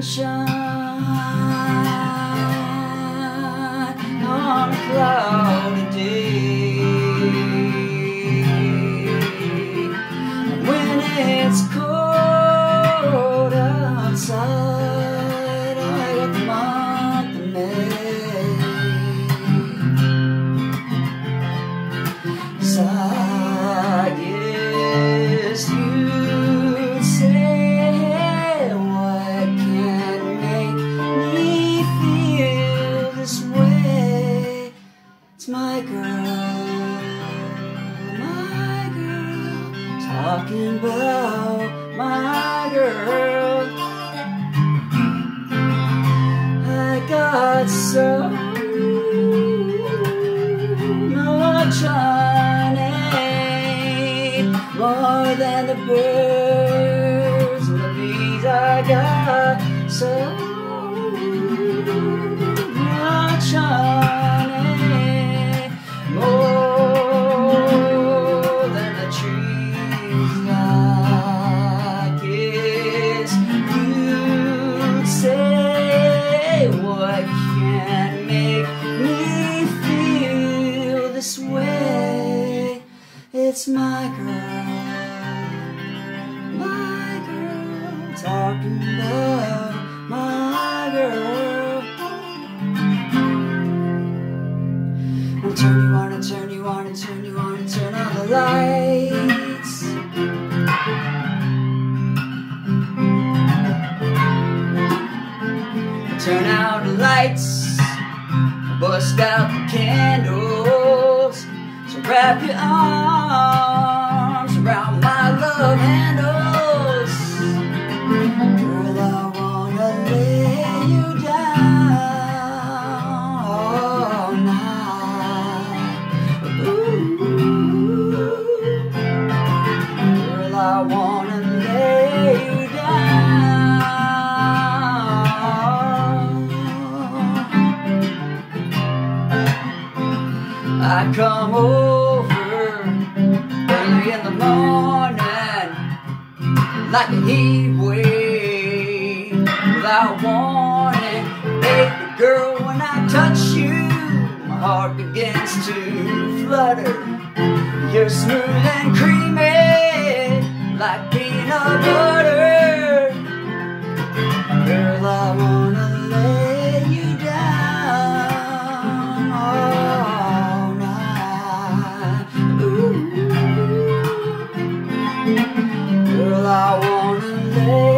sunshine my girl, talking about my girl. I got so much honey, more than the birds and the bees. I got so this way. It's my girl, my girl, talking about my girl. I'll turn you on and turn you on and turn you on and turn on the lights. Turn out the lights, bust out the candles. Wrap your arms I come over early in the morning like a heat wave without warning. Baby girl, when I touch you, my heart begins to flutter. You're smooth and creamy like peanut butter. Lay